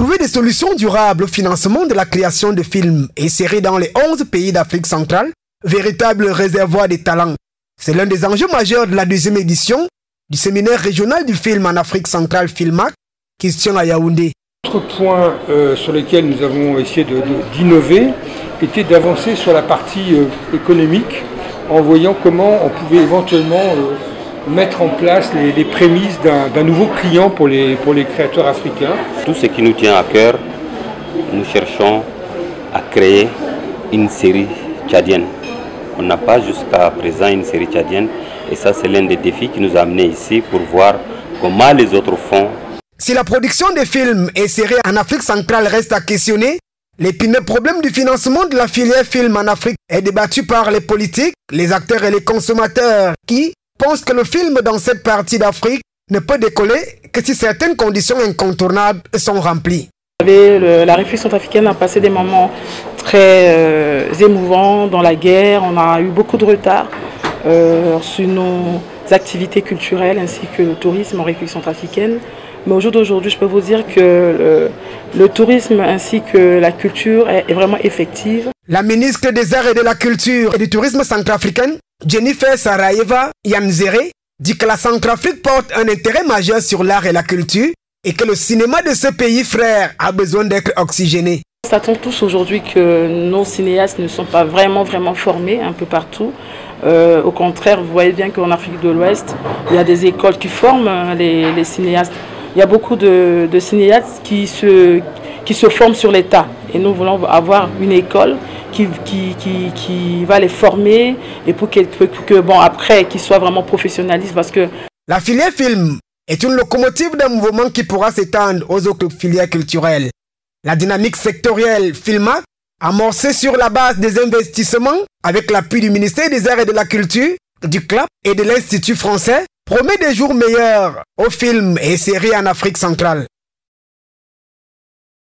trouver des solutions durables au financement de la création de films et séries dans les 11 pays d'Afrique centrale, véritable réservoir des talents. C'est l'un des enjeux majeurs de la deuxième édition du séminaire régional du film en Afrique centrale Filmac qui se tient à Yaoundé. Autre point euh, sur lequel nous avons essayé d'innover était d'avancer sur la partie euh, économique en voyant comment on pouvait éventuellement euh, mettre en place les, prémices d'un nouveau client pour les, pour les créateurs africains. Tout ce qui nous tient à cœur, nous cherchons à créer une série tchadienne. On n'a pas jusqu'à présent une série tchadienne et ça c'est l'un des défis qui nous a amenés ici pour voir comment les autres font. Si la production des films et séries en Afrique centrale reste à questionner, l'épineux problème du financement de la filière film en Afrique est débattu par les politiques, les acteurs et les consommateurs qui, pense que le film dans cette partie d'Afrique ne peut décoller que si certaines conditions incontournables sont remplies. La République centrafricaine a passé des moments très euh, émouvants dans la guerre. On a eu beaucoup de retard euh, sur nos activités culturelles ainsi que le tourisme en République centrafricaine. Mais au jour d'aujourd'hui, je peux vous dire que le, tourisme ainsi que la culture est, est, vraiment effective. La ministre des Arts et de la Culture et du Tourisme centrafricain, Jennifer Saraeva Yanzere dit que la Centrafrique porte un intérêt majeur sur l'art et la culture et que le cinéma de ce pays frère a besoin d'être oxygéné. Nous constatons tous aujourd'hui que nos cinéastes ne sont pas vraiment vraiment formés un peu partout. Euh, au contraire, vous voyez bien qu'en Afrique de l'Ouest, il y a des écoles qui forment hein, les, cinéastes. Il y a beaucoup de, cinéastes qui se, qui se forment sur l'État. Et nous voulons avoir une école qui, qui, qui, va les former et pour, que, bon, après, qu'ils soient vraiment professionnalistes parce que... La filière film est une locomotive d'un mouvement qui pourra s'étendre aux autres filières culturelles. La dynamique sectorielle FILMA, amorcée sur la base des investissements avec l'appui du ministère des Arts et de la Culture, du CLAP et de l'Institut français, promet des jours meilleurs aux films et séries en Afrique centrale.